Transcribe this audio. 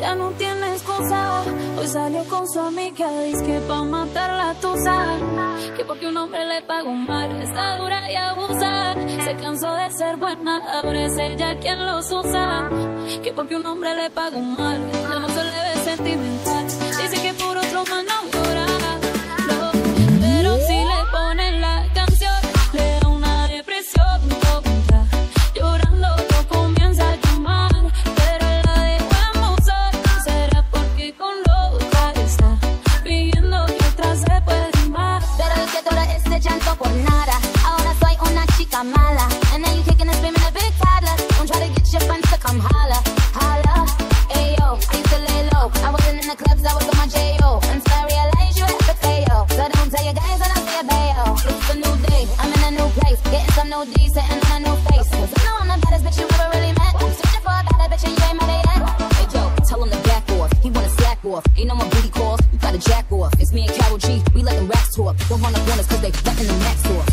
Ya no tiene excusa. Hoy salió con su amiga, dice que pa' matar la tusa. Que porque un hombre le pagó mal, está dura y abusa. Se cansó de ser buena, ahora es ella quien los usa. Que porque un hombre le pagó mal, ya no se le ve sentimental. And now you kicking and screaming a big. Don't try to get your to come I used to lay low. I wasn't in the clubs, I was on my J.O. And so I realized you had to So don't tell your guys I see a. It's a new day, I'm in a new place. Getting some new D's, on a new I know I'm the baddest bitch you ever really met. Searching for a better bitch and you ain't yet. Hey yo, tell him to back off. He wanna slack off. Ain't no more booty calls, you gotta jack off. It's me and Karol G, we let them racks talk. Don't run up on us cause they in the next door.